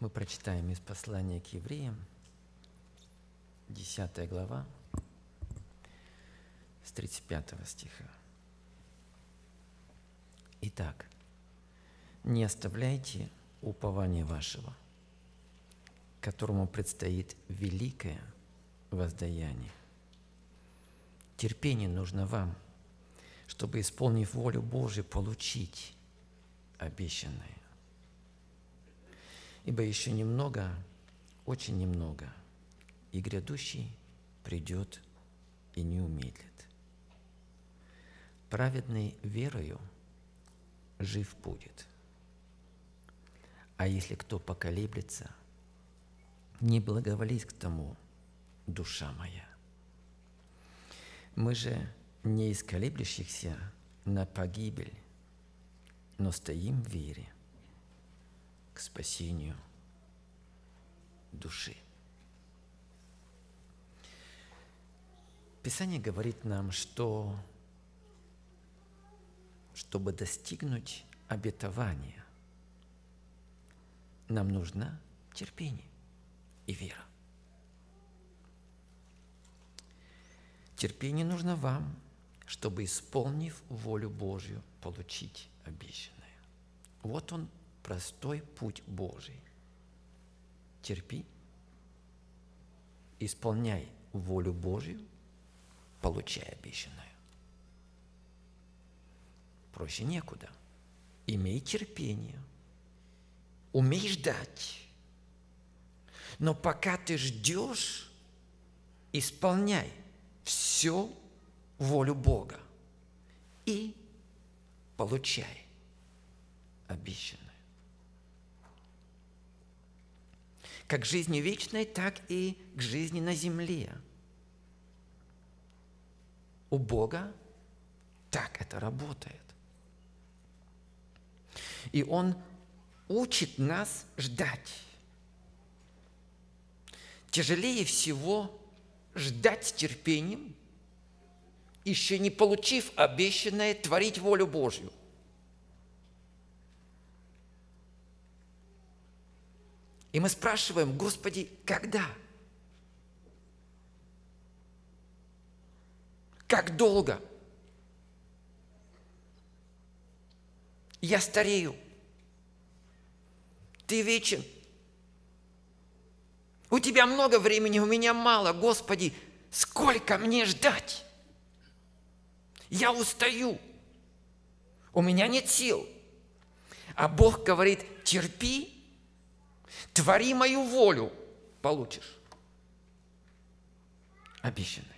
Мы прочитаем из послания к евреям, 10 глава, с 35 стиха. Итак, не оставляйте упования вашего, которому предстоит великое воздаяние. Терпение нужно вам, чтобы, исполнив волю Божию, получить обещанное. Ибо еще немного, очень немного, и грядущий придет и не умедлит. Праведный верою жив будет. А если кто поколеблется, не благоволить к тому, душа моя. Мы же не из колеблющихся на погибель, но стоим в вере к спасению души. Писание говорит нам, что чтобы достигнуть обетования, нам нужно терпение и вера. Терпение нужно вам, чтобы, исполнив волю Божью, получить обещанное. Вот он, простой путь Божий. Терпи, исполняй волю Божью, получай обещанное. Проще некуда. Имей терпение. Умей ждать. Но пока ты ждешь, исполняй все волю Бога и получай обещанное. Как к жизни вечной, так и к жизни на земле. У Бога так это работает. И Он учит нас ждать. Тяжелее всего ждать с терпением, еще не получив обещанное творить волю Божью. И мы спрашиваем, Господи, когда? Как долго? Я старею. Ты вечен. У тебя много времени, у меня мало. Господи, сколько мне ждать? Я устаю. У меня нет сил. А Бог говорит, терпи, твори мою волю, получишь. Обещанный.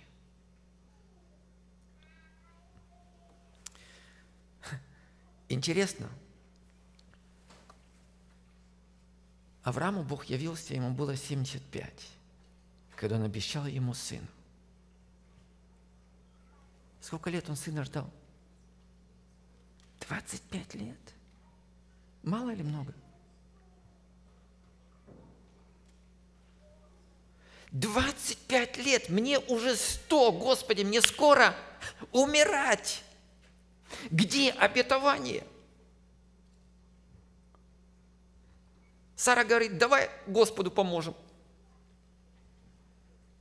Интересно, Аврааму Бог явился, ему было 75, когда он обещал ему сына. Сколько лет он сына ждал? 25 лет. Мало или много? Двадцать пять лет, мне уже сто, Господи, мне скоро умирать. Где обетование? Сара говорит, давай Господу поможем.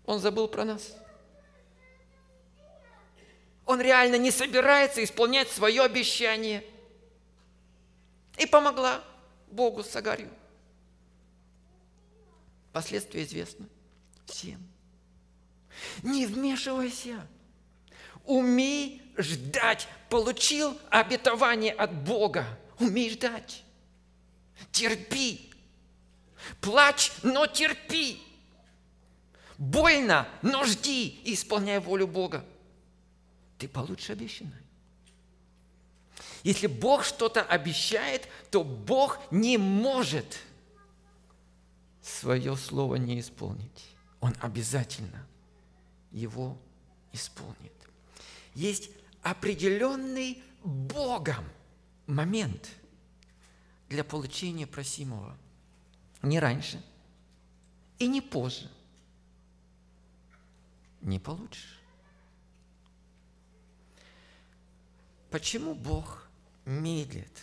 Он забыл про нас. Он реально не собирается исполнять свое обещание. И помогла Богу с Агарью. Последствия известны всем. Не вмешивайся. Умей ждать. Получил обетование от Бога. Умей ждать. Терпи. Плачь, но терпи. Больно, но жди и исполняй волю Бога. Ты получишь обещанное. Если Бог что-то обещает, то Бог не может свое слово не исполнить. Он обязательно его исполнит. Есть определенный Богом момент для получения просимого. Не раньше и не позже. Не получишь. Почему Бог медлит?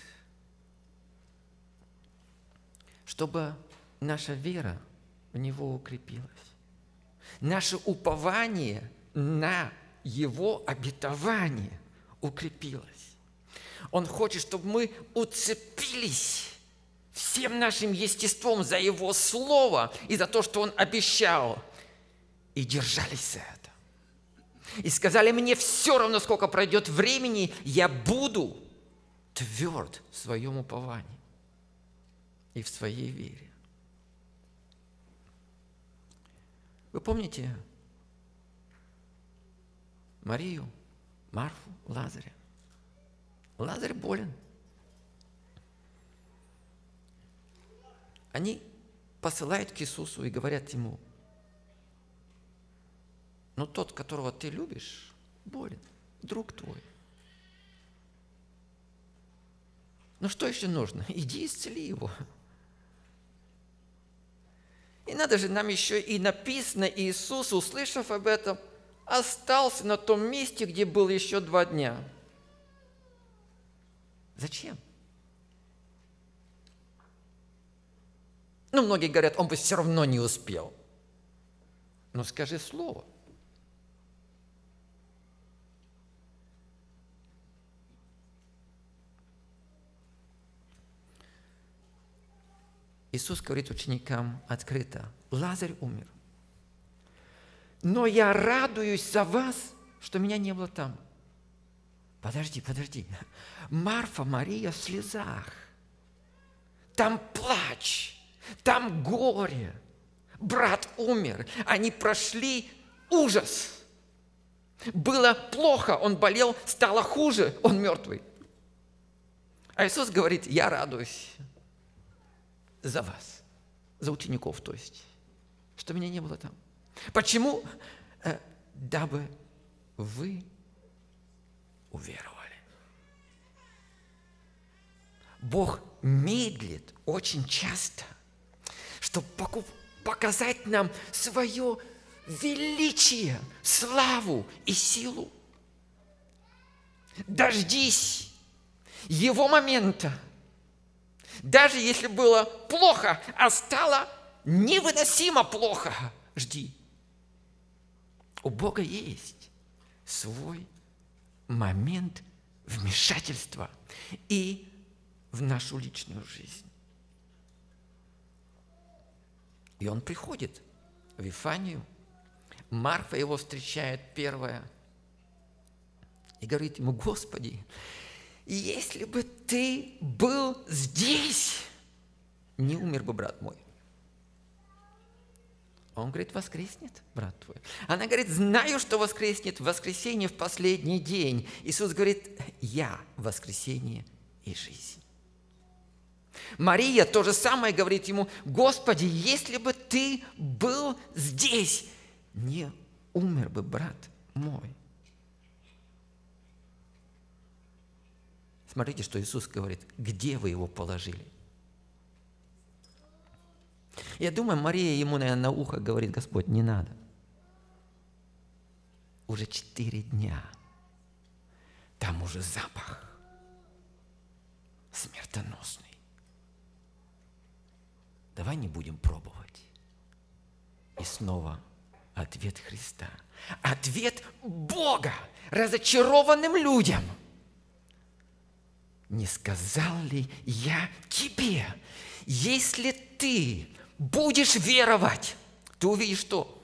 Чтобы наша вера в Него укрепилась. Наше упование на Его обетование укрепилось. Он хочет, чтобы мы уцепились всем нашим естеством за Его Слово и за то, что Он обещал, и держались за это. И сказали, мне все равно, сколько пройдет времени, я буду тверд в своем уповании и в своей вере. Вы помните Марию, Марфу, Лазаря? Лазарь болен. Они посылают к Иисусу и говорят ему, но тот, которого ты любишь, болен, друг твой. Ну что еще нужно? Иди исцели его. И надо же, нам еще и написано, Иисус, услышав об этом, остался на том месте, где был еще два дня. Зачем? Ну, многие говорят, он бы все равно не успел. Но скажи слово. Иисус говорит ученикам открыто, Лазарь умер. Но я радуюсь за вас, что меня не было там. Подожди, подожди. Марфа, Мария в слезах. Там плач, там горе. Брат умер. Они прошли ужас. Было плохо, он болел, стало хуже, он мертвый. А Иисус говорит, я радуюсь за вас, за учеников, то есть, что меня не было там. Почему? Э, дабы вы уверовали. Бог медлит очень часто, чтобы показать нам свое величие, славу и силу. Дождись его момента – даже если было плохо, а стало невыносимо плохо, жди. У Бога есть свой момент вмешательства и в нашу личную жизнь. И он приходит в Вифанию. Марфа его встречает первая и говорит ему, Господи, если бы ты был здесь, не умер бы брат мой. Он говорит, воскреснет, брат твой. Она говорит, знаю, что воскреснет в воскресенье в последний день. Иисус говорит, я воскресение и жизнь. Мария то же самое говорит ему, Господи, если бы ты был здесь, не умер бы брат мой. Смотрите, что Иисус говорит, где вы его положили? Я думаю, Мария ему, наверное, на ухо говорит, Господь, не надо. Уже четыре дня. Там уже запах смертоносный. Давай не будем пробовать. И снова ответ Христа. Ответ Бога разочарованным людям – не сказал ли я тебе, если ты будешь веровать, ты увидишь что?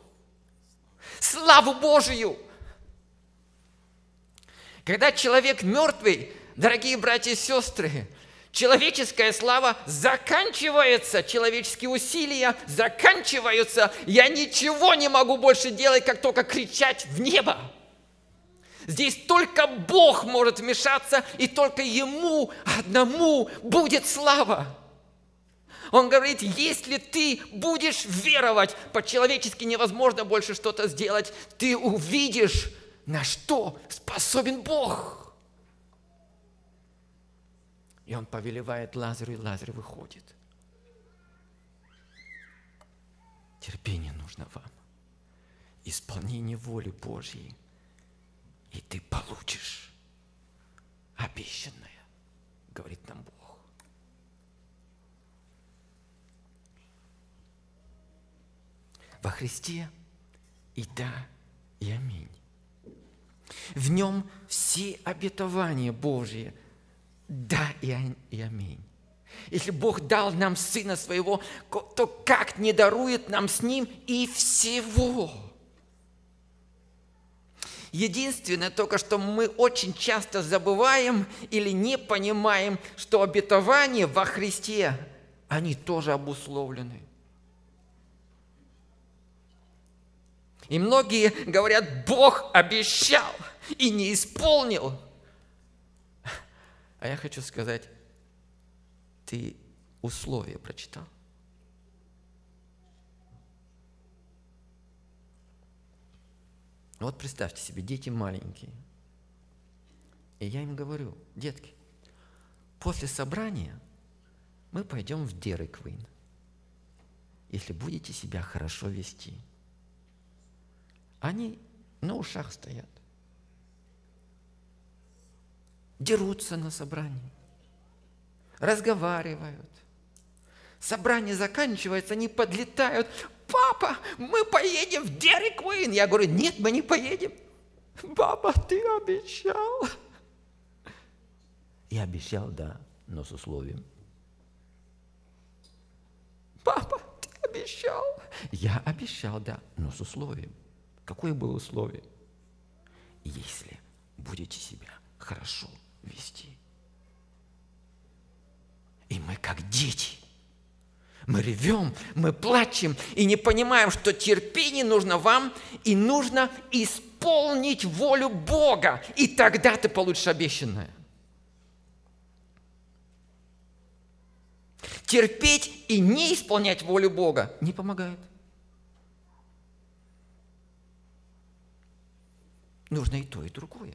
Славу Божию! Когда человек мертвый, дорогие братья и сестры, человеческая слава заканчивается, человеческие усилия заканчиваются. Я ничего не могу больше делать, как только кричать в небо. Здесь только Бог может вмешаться, и только Ему одному будет слава. Он говорит, если ты будешь веровать, по-человечески невозможно больше что-то сделать, ты увидишь, на что способен Бог. И он повелевает Лазарю, и Лазарь выходит. Терпение нужно вам. Исполнение воли Божьей – и ты получишь обещанное, говорит нам Бог. во Христе и да, и аминь. В нем все обетования Божьи, да и, аминь. Если Бог дал нам Сына Своего, то как не дарует нам с Ним и всего? Единственное только, что мы очень часто забываем или не понимаем, что обетования во Христе, они тоже обусловлены. И многие говорят, Бог обещал и не исполнил. А я хочу сказать, ты условия прочитал? Вот представьте себе, дети маленькие. И я им говорю, детки, после собрания мы пойдем в Деры Квин, если будете себя хорошо вести. Они на ушах стоят. Дерутся на собрании. Разговаривают. Собрание заканчивается, они подлетают папа, мы поедем в Дерри Куин. Я говорю, нет, мы не поедем. Папа, ты обещал. Я обещал, да, но с условием. Папа, ты обещал. Я обещал, да, но с условием. Какое было условие? Если будете себя хорошо вести. И мы как дети – мы ревем, мы плачем и не понимаем, что терпение нужно вам и нужно исполнить волю Бога. И тогда ты получишь обещанное. Терпеть и не исполнять волю Бога не помогает. Нужно и то, и другое.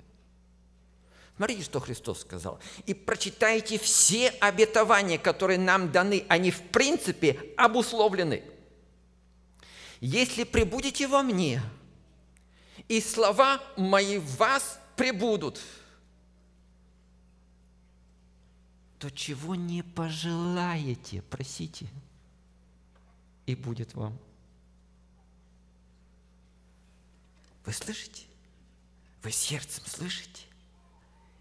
Смотрите, что Христос сказал. «И прочитайте все обетования, которые нам даны. Они в принципе обусловлены. Если прибудете во мне, и слова мои в вас прибудут, то чего не пожелаете, просите, и будет вам». Вы слышите? Вы сердцем слышите?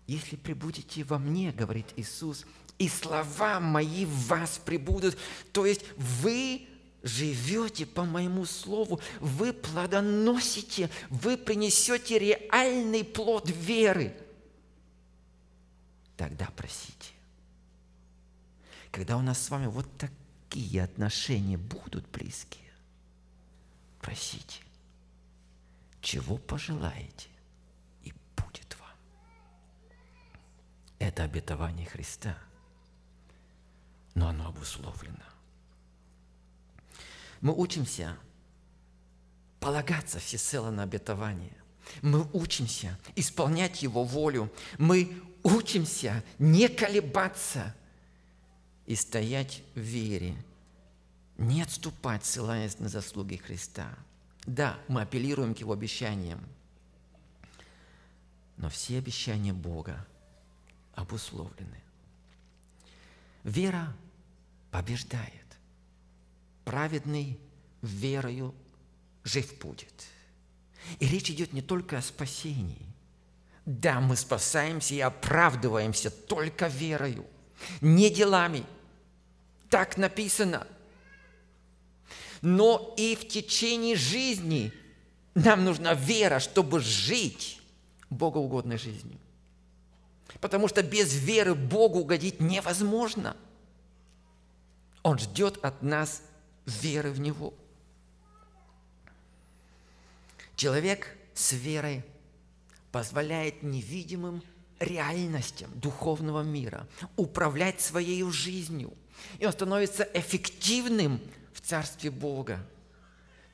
Если прибудете во мне, говорит Иисус, и слова мои в вас прибудут, то есть вы живете по моему слову, вы плодоносите, вы принесете реальный плод веры, тогда просите. Когда у нас с вами вот такие отношения будут близкие, просите, чего пожелаете, Это обетование Христа. Но оно обусловлено. Мы учимся полагаться всецело на обетование. Мы учимся исполнять Его волю. Мы учимся не колебаться и стоять в вере, не отступать, ссылаясь на заслуги Христа. Да, мы апеллируем к Его обещаниям, но все обещания Бога обусловлены. Вера побеждает. Праведный верою жив будет. И речь идет не только о спасении. Да, мы спасаемся и оправдываемся только верою, не делами. Так написано. Но и в течение жизни нам нужна вера, чтобы жить богоугодной жизнью. Потому что без веры Богу угодить невозможно. Он ждет от нас веры в Него. Человек с верой позволяет невидимым реальностям духовного мира управлять своей жизнью. И он становится эффективным в Царстве Бога.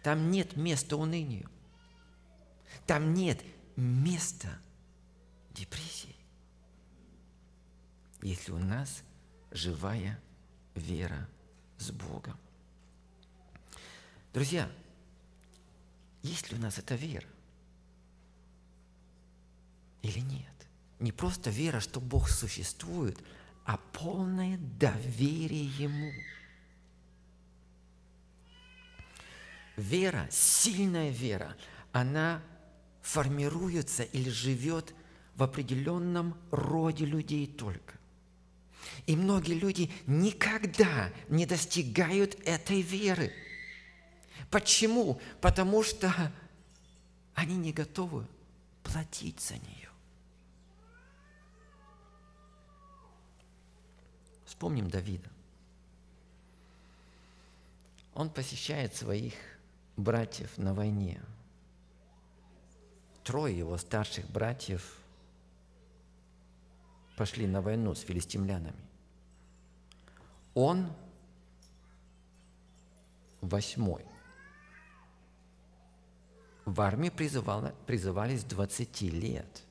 Там нет места унынию. Там нет места депрессии если у нас живая вера с Богом. Друзья, есть ли у нас эта вера? Или нет? Не просто вера, что Бог существует, а полное доверие Ему. вера, сильная вера, она формируется или живет в определенном роде людей только. И многие люди никогда не достигают этой веры. Почему? Потому что они не готовы платить за нее. Вспомним Давида. Он посещает своих братьев на войне. Трое его старших братьев пошли на войну с филистимлянами. Он восьмой. В армии призывало, призывались 20 лет.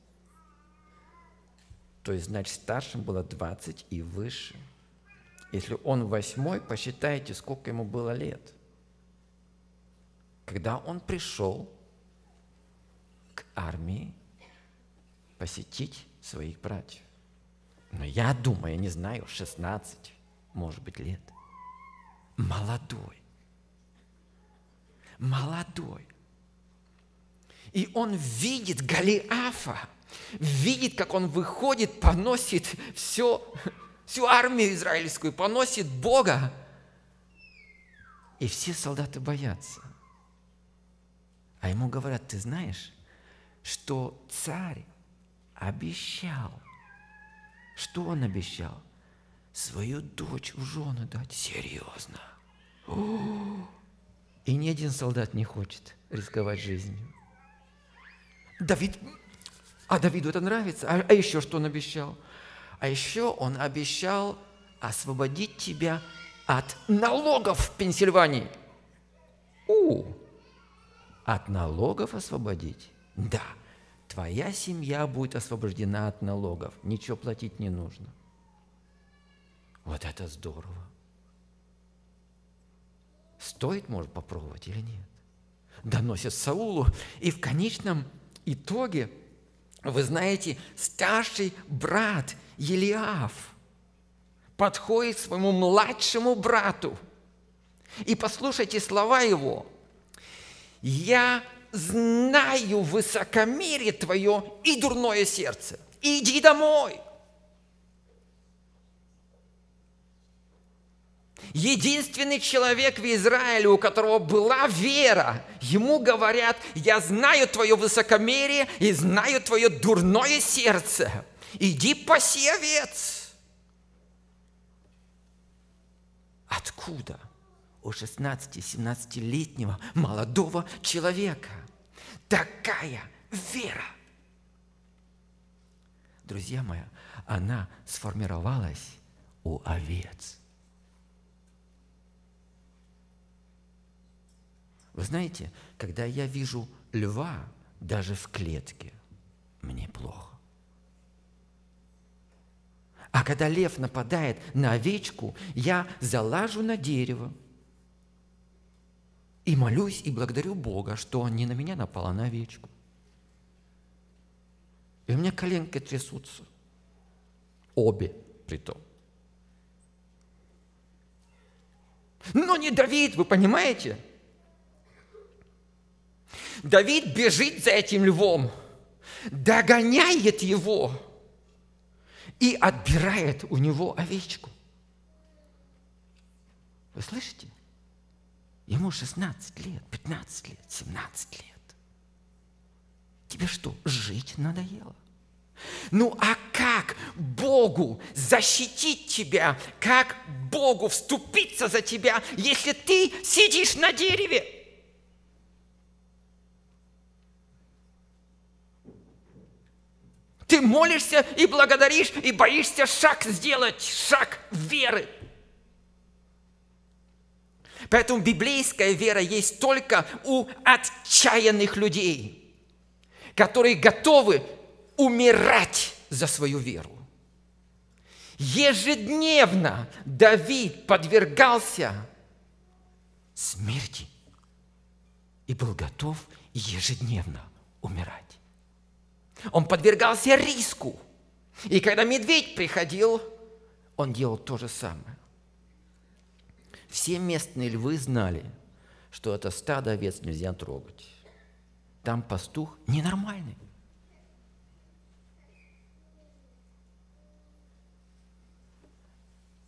То есть, значит, старшим было 20 и выше. Если он восьмой, посчитайте, сколько ему было лет. Когда он пришел к армии посетить своих братьев. Но я думаю, я не знаю, 16, может быть, лет. Молодой. Молодой. И он видит Голиафа, видит, как он выходит, поносит все, всю армию израильскую, поносит Бога. И все солдаты боятся. А ему говорят, ты знаешь, что царь обещал – что он обещал? Свою дочь в жены дать. Серьезно. И ни один солдат не хочет рисковать жизнью. Давид, а Давиду это нравится. А, а еще что он обещал? А еще он обещал освободить тебя от налогов в Пенсильвании. У, от налогов освободить? Да твоя семья будет освобождена от налогов, ничего платить не нужно. Вот это здорово. Стоит, может, попробовать или нет? Доносят Саулу, и в конечном итоге, вы знаете, старший брат Елиаф подходит своему младшему брату. И послушайте слова его. «Я знаю высокомерие твое и дурное сердце. Иди домой. Единственный человек в Израиле, у которого была вера, ему говорят, я знаю твое высокомерие и знаю твое дурное сердце. Иди паси овец. Откуда? у 16-17-летнего молодого человека. Такая вера. Друзья мои, она сформировалась у овец. Вы знаете, когда я вижу льва даже в клетке, мне плохо. А когда лев нападает на овечку, я залажу на дерево, и молюсь и благодарю Бога, что Он не на меня напал, а на овечку. И у меня коленки трясутся. Обе при том. Но не Давид, вы понимаете? Давид бежит за этим львом, догоняет его и отбирает у него овечку. Вы слышите? Ему 16 лет, 15 лет, 17 лет. Тебе что, жить надоело? Ну а как Богу защитить тебя? Как Богу вступиться за тебя, если ты сидишь на дереве? Ты молишься и благодаришь, и боишься шаг сделать, шаг веры. Поэтому библейская вера есть только у отчаянных людей, которые готовы умирать за свою веру. Ежедневно Давид подвергался смерти и был готов ежедневно умирать. Он подвергался риску. И когда медведь приходил, он делал то же самое. Все местные львы знали, что это стадо овец нельзя трогать. Там пастух ненормальный.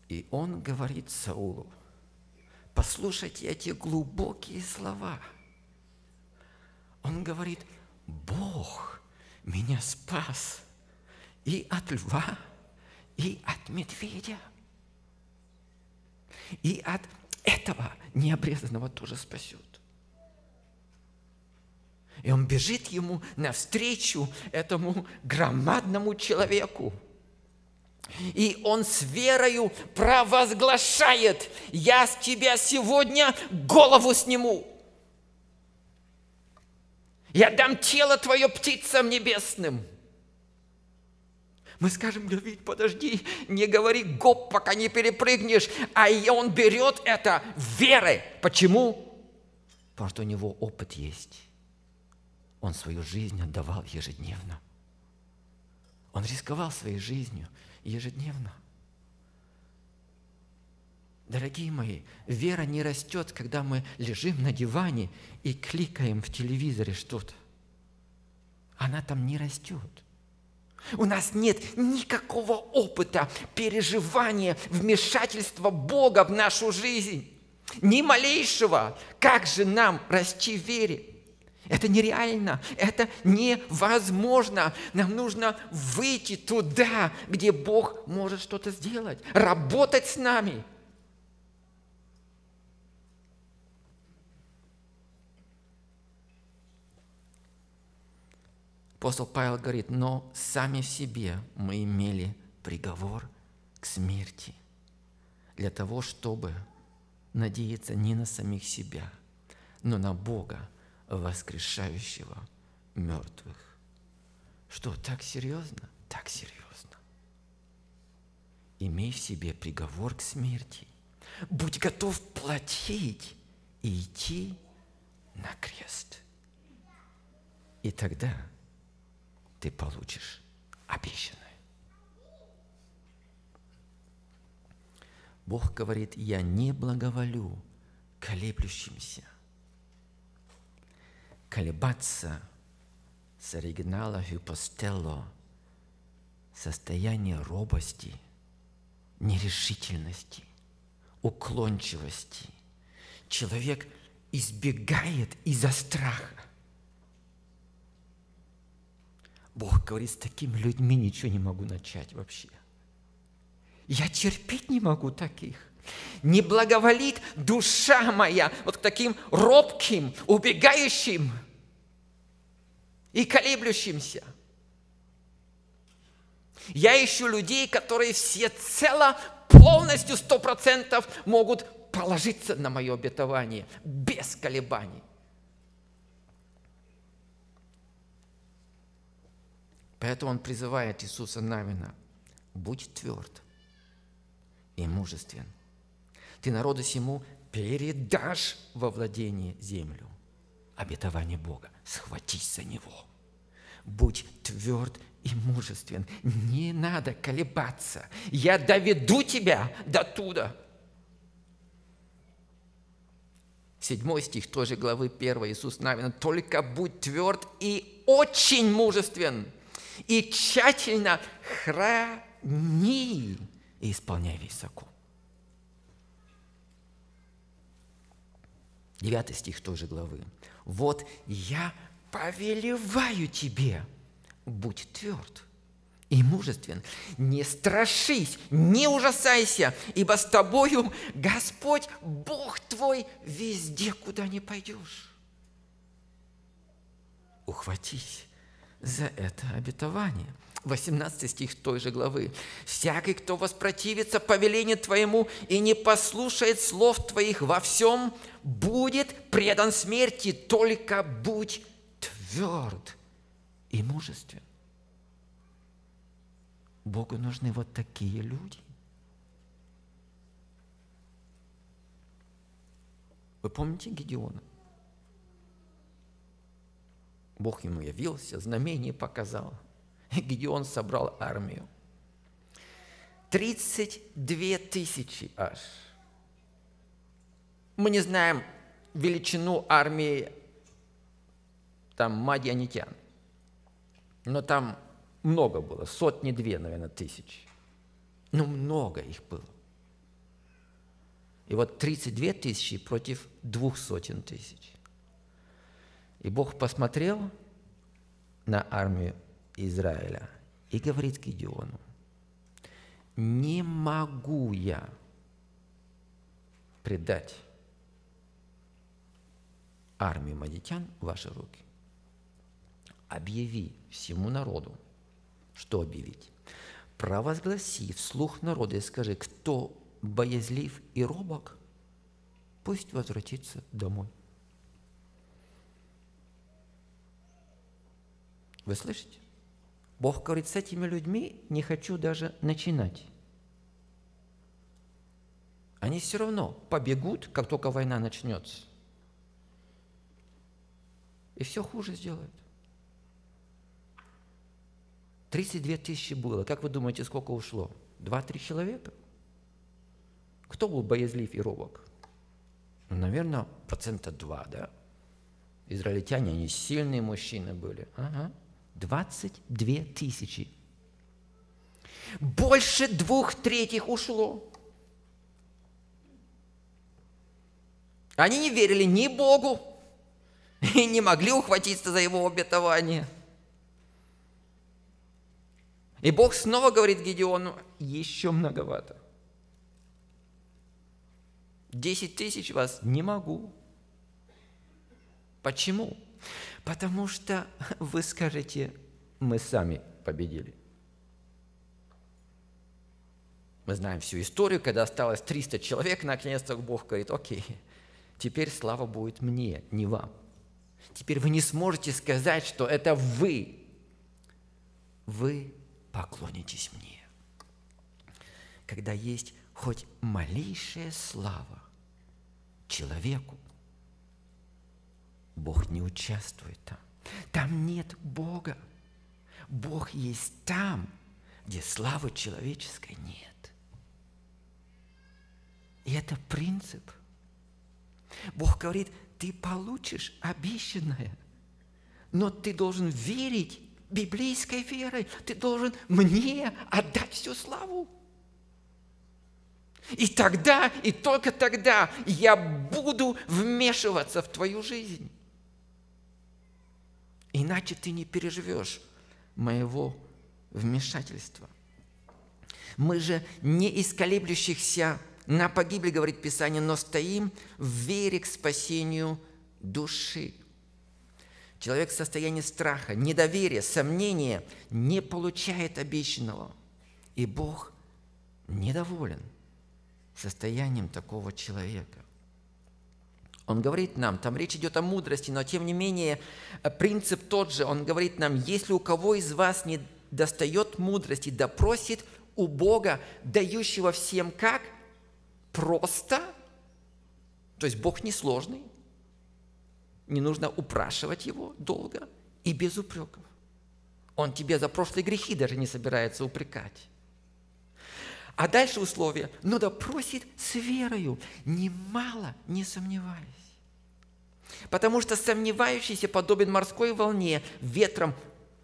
И он говорит Саулу, послушайте эти глубокие слова. Он говорит, Бог меня спас и от льва, и от медведя. И от этого необрезанного тоже спасет. И он бежит ему навстречу этому громадному человеку. И он с верою провозглашает, я с тебя сегодня голову сниму. Я дам тело твое птицам небесным. Мы скажем, Давид, подожди, не говори гоп, пока не перепрыгнешь. А он берет это верой. Почему? Потому что у него опыт есть. Он свою жизнь отдавал ежедневно. Он рисковал своей жизнью ежедневно. Дорогие мои, вера не растет, когда мы лежим на диване и кликаем в телевизоре что-то. Она там не растет. У нас нет никакого опыта переживания, вмешательства Бога в нашу жизнь. Ни малейшего. Как же нам расти в вере? Это нереально, это невозможно. Нам нужно выйти туда, где Бог может что-то сделать, работать с нами. Апостол Павел говорит, но сами в себе мы имели приговор к смерти для того, чтобы надеяться не на самих себя, но на Бога, воскрешающего мертвых. Что, так серьезно? Так серьезно. Имей в себе приговор к смерти. Будь готов платить и идти на крест. И тогда ты получишь обещанное. Бог говорит, я не благоволю колеблющимся – колебаться с оригинала hypostello состояние робости, нерешительности, уклончивости. Человек избегает из-за страха. Бог говорит, с такими людьми ничего не могу начать вообще. Я терпеть не могу таких. Не благоволит душа моя вот к таким робким, убегающим и колеблющимся. Я ищу людей, которые все цело, полностью, сто процентов могут положиться на мое обетование без колебаний. Поэтому он призывает Иисуса Навина, будь тверд и мужествен – ты народу сему передашь во владение землю. Обетование Бога. Схватись за него. Будь тверд и мужествен. Не надо колебаться. Я доведу тебя до туда. Седьмой стих той же главы 1 Иисус Навин. Только будь тверд и очень мужествен. И тщательно храни и исполняй закон. Девятый стих той же главы. «Вот я повелеваю тебе, будь тверд и мужествен, не страшись, не ужасайся, ибо с тобою Господь, Бог твой, везде, куда не пойдешь». Ухватись за это обетование – 18 стих той же главы. «Всякий, кто воспротивится повелению Твоему и не послушает слов Твоих во всем, будет предан смерти, только будь тверд и мужествен». Богу нужны вот такие люди. Вы помните Гедеона? Бог ему явился, знамение показал – где он собрал армию. 32 тысячи аж. Мы не знаем величину армии там мадьянитян. Но там много было, сотни-две, наверное, тысяч. Ну, много их было. И вот 32 тысячи против двух сотен тысяч. И Бог посмотрел на армию Израиля и говорит Гедеону, не могу я предать армию мадитян в ваши руки. Объяви всему народу, что объявить. Провозгласи вслух народа и скажи, кто боязлив и робок, пусть возвратится домой. Вы слышите? Бог говорит, с этими людьми не хочу даже начинать. Они все равно побегут, как только война начнется. И все хуже сделают. 32 тысячи было. Как вы думаете, сколько ушло? Два-три человека? Кто был боязлив и робок? Ну, наверное, процента два, да? Израильтяне, они сильные мужчины были. Ага. 22 тысячи. Больше двух третьих ушло. Они не верили ни Богу, и не могли ухватиться за его обетование. И Бог снова говорит Гедеону, еще многовато. Десять тысяч вас не могу. Почему? Потому что вы скажете, мы сами победили. Мы знаем всю историю, когда осталось 300 человек, наконец-то Бог говорит, окей, теперь слава будет мне, не вам. Теперь вы не сможете сказать, что это вы. Вы поклонитесь мне. Когда есть хоть малейшая слава человеку, Бог не участвует там. Там нет Бога. Бог есть там, где славы человеческой нет. И это принцип. Бог говорит, ты получишь обещанное, но ты должен верить библейской верой. Ты должен мне отдать всю славу. И тогда, и только тогда я буду вмешиваться в твою жизнь. Иначе ты не переживешь моего вмешательства. Мы же не из колеблющихся на погибли, говорит Писание, но стоим в вере к спасению души. Человек в состоянии страха, недоверия, сомнения не получает обещанного. И Бог недоволен состоянием такого человека. Он говорит нам, там речь идет о мудрости, но тем не менее принцип тот же. Он говорит нам, если у кого из вас не достает мудрости, допросит у Бога, дающего всем как? Просто. То есть Бог не сложный не нужно упрашивать его долго и без упреков. Он тебе за прошлые грехи даже не собирается упрекать. А дальше условие, но да просит с верою, немало не сомневаясь. Потому что сомневающийся подобен морской волне, ветром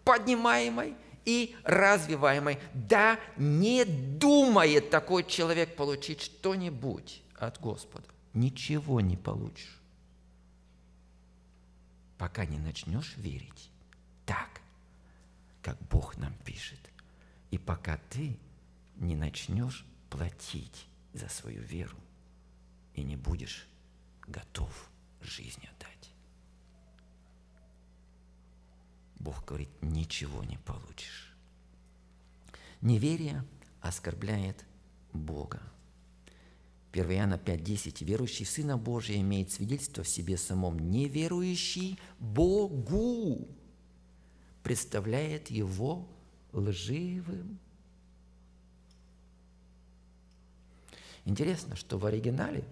поднимаемой и развиваемой. Да не думает такой человек получить что-нибудь от Господа. Ничего не получишь пока не начнешь верить так, как Бог нам пишет, и пока ты не начнешь платить за свою веру и не будешь готов жизнь отдать. Бог говорит, ничего не получишь. Неверие оскорбляет Бога. 1 Иоанна 5.10. Верующий в Сына Божия имеет свидетельство в себе самом. Неверующий Богу представляет его лживым. Интересно, что в оригинале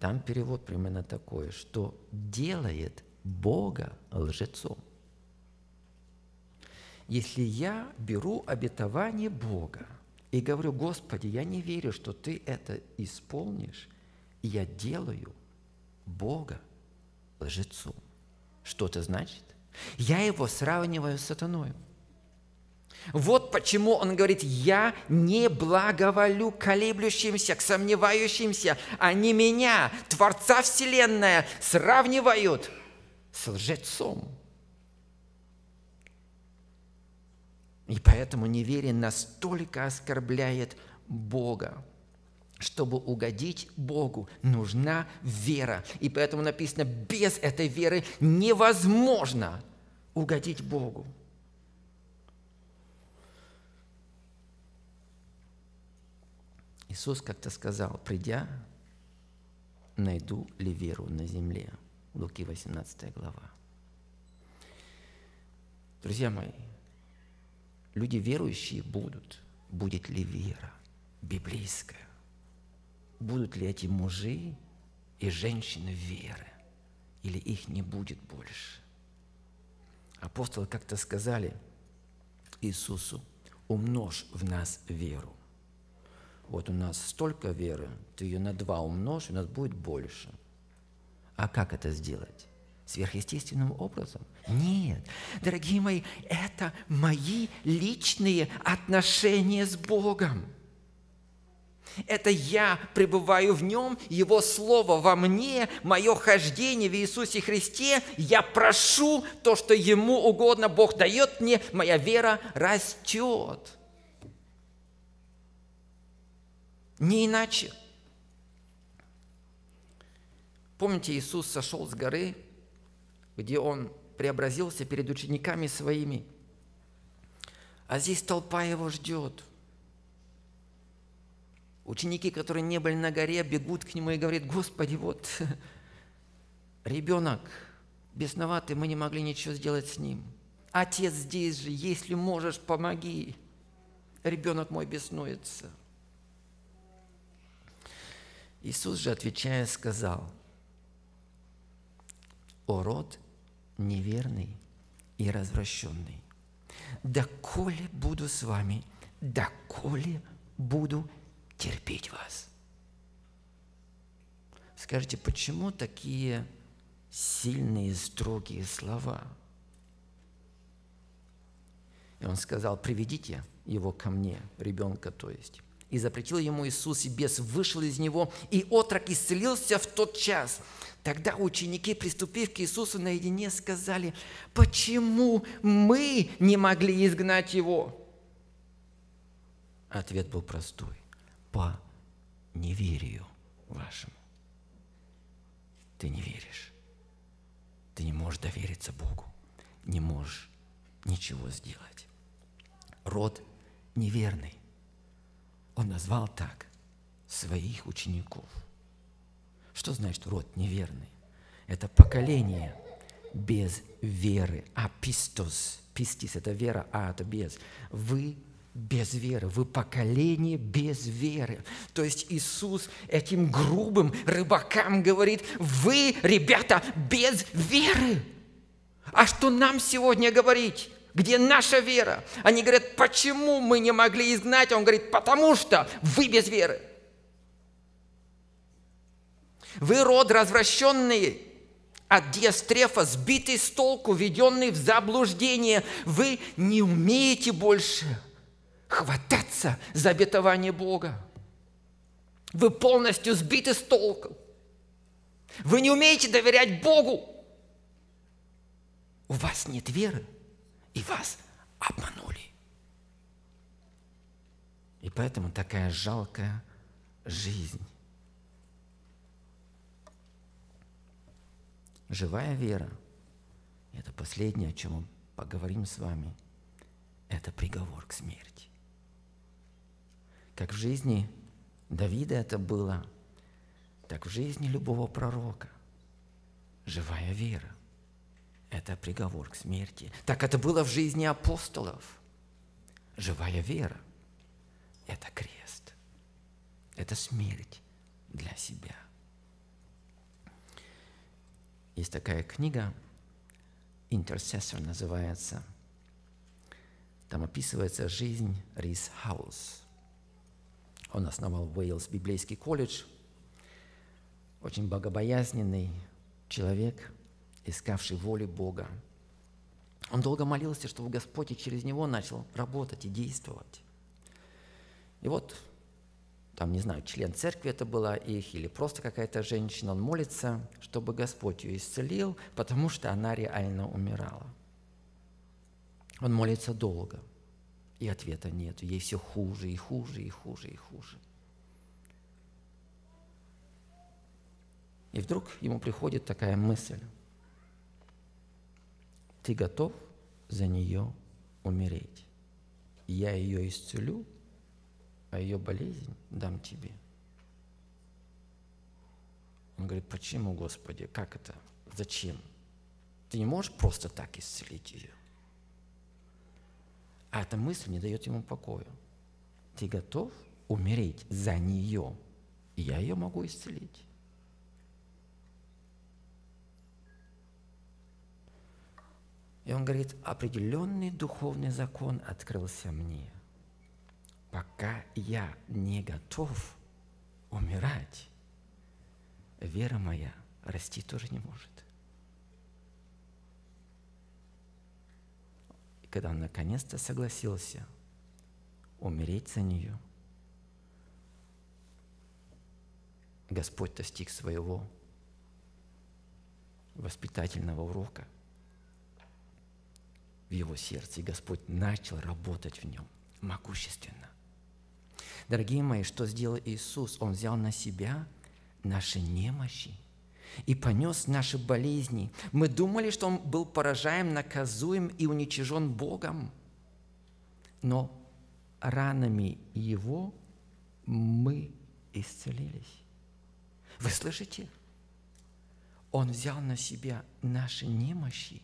там перевод примерно такой, что делает Бога лжецом. Если я беру обетование Бога – и говорю, Господи, я не верю, что Ты это исполнишь, я делаю Бога лжецом. Что это значит? Я его сравниваю с сатаной. Вот почему он говорит, я не благоволю колеблющимся, к сомневающимся. Они меня, Творца Вселенная, сравнивают с лжецом. И поэтому неверие настолько оскорбляет Бога. Чтобы угодить Богу, нужна вера. И поэтому написано, без этой веры невозможно угодить Богу. Иисус как-то сказал, придя, найду ли веру на земле. Луки 18 глава. Друзья мои, люди верующие будут. Будет ли вера библейская? Будут ли эти мужи и женщины веры? Или их не будет больше? Апостолы как-то сказали Иисусу, умножь в нас веру вот у нас столько веры, ты ее на два умножь, у нас будет больше. А как это сделать? Сверхъестественным образом? Нет, дорогие мои, это мои личные отношения с Богом. Это я пребываю в Нем, Его Слово во мне, мое хождение в Иисусе Христе. Я прошу то, что Ему угодно, Бог дает мне, моя вера растет. Не иначе. Помните, Иисус сошел с горы, где Он преобразился перед учениками своими, а здесь толпа Его ждет. Ученики, которые не были на горе, бегут к Нему и говорят, Господи, вот ребенок бесноватый, мы не могли ничего сделать с ним. Отец здесь же, если можешь, помоги. Ребенок мой беснуется. Иисус же, отвечая, сказал, «О род неверный и развращенный, доколе буду с вами, доколе буду терпеть вас». Скажите, почему такие сильные, строгие слова? И он сказал, приведите его ко мне, ребенка то есть. И запретил ему Иисус, и бес вышел из него, и отрок исцелился в тот час. Тогда ученики, приступив к Иисусу наедине, сказали, почему мы не могли изгнать его? Ответ был простой. По неверию вашему. Ты не веришь. Ты не можешь довериться Богу. Не можешь ничего сделать. Род неверный. Он назвал так своих учеников. Что значит род неверный? Это поколение без веры. А пистос, пистис – это вера, а – это без. Вы без веры, вы поколение без веры. То есть Иисус этим грубым рыбакам говорит, вы, ребята, без веры. А что нам сегодня говорить? Где наша вера? Они говорят, почему мы не могли изгнать? Он говорит, потому что вы без веры. Вы род развращенный, от диастрефа, сбитый с толку, введенный в заблуждение. Вы не умеете больше хвататься за обетование Бога. Вы полностью сбиты с толку. Вы не умеете доверять Богу. У вас нет веры и вас обманули. И поэтому такая жалкая жизнь. Живая вера – это последнее, о чем мы поговорим с вами. Это приговор к смерти. Как в жизни Давида это было, так в жизни любого пророка. Живая вера это приговор к смерти. Так это было в жизни апостолов. Живая вера – это крест. Это смерть для себя. Есть такая книга, «Интерсессор» называется. Там описывается жизнь Рис Хаус. Он основал Уэйлс библейский колледж. очень богобоязненный человек, искавший воли Бога. Он долго молился, чтобы Господь и через него начал работать и действовать. И вот, там, не знаю, член церкви это была их, или просто какая-то женщина, он молится, чтобы Господь ее исцелил, потому что она реально умирала. Он молится долго, и ответа нет. Ей все хуже и хуже и хуже и хуже. И вдруг ему приходит такая мысль. Ты готов за нее умереть? Я ее исцелю, а ее болезнь дам тебе. Он говорит, почему, Господи, как это, зачем? Ты не можешь просто так исцелить ее. А эта мысль не дает ему покоя. Ты готов умереть за нее, и я ее могу исцелить. И он говорит, определенный духовный закон открылся мне. Пока я не готов умирать, вера моя расти тоже не может. И когда он наконец-то согласился умереть за нее, Господь достиг своего воспитательного урока – в его сердце, и Господь начал работать в нем могущественно. Дорогие мои, что сделал Иисус? Он взял на себя наши немощи и понес наши болезни. Мы думали, что Он был поражаем, наказуем и уничижен Богом, но ранами Его мы исцелились. Вы слышите? Он взял на себя наши немощи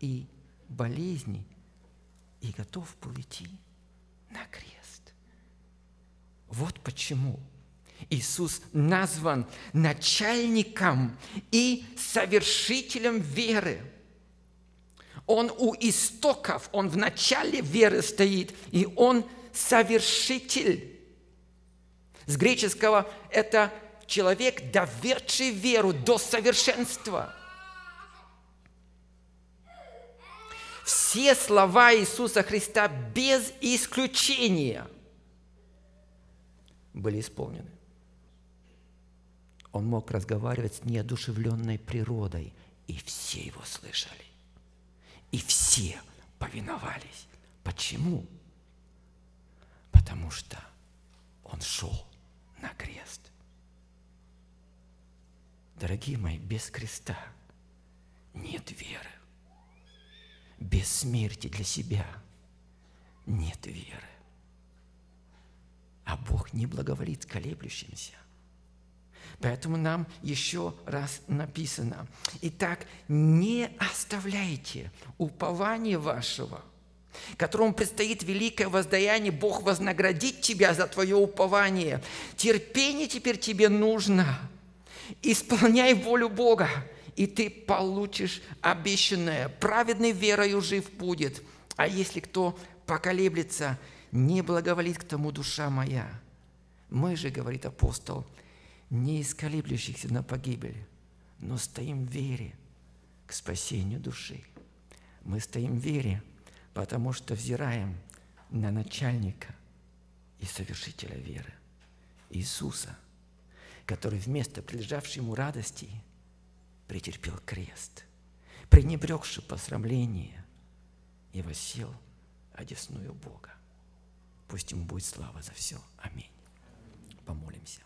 и болезни и готов был идти на крест. Вот почему Иисус назван начальником и совершителем веры. Он у истоков, он в начале веры стоит, и он совершитель. С греческого это человек, доведший веру до совершенства – все слова Иисуса Христа без исключения были исполнены. Он мог разговаривать с неодушевленной природой, и все его слышали. И все повиновались. Почему? Потому что он шел на крест. Дорогие мои, без креста нет веры без смерти для себя нет веры. А Бог не благоволит колеблющимся. Поэтому нам еще раз написано. Итак, не оставляйте упование вашего, которому предстоит великое воздаяние. Бог вознаградит тебя за твое упование. Терпение теперь тебе нужно. Исполняй волю Бога и ты получишь обещанное. Праведный верою жив будет. А если кто поколеблется, не благоволит к тому душа моя. Мы же, говорит апостол, не из колеблющихся на погибель, но стоим в вере к спасению души. Мы стоим в вере, потому что взираем на начальника и совершителя веры, Иисуса, который вместо прилежавшей ему радости – претерпел крест, пренебрегши посрамление, и восел одесную Бога. Пусть ему будет слава за все. Аминь. Помолимся.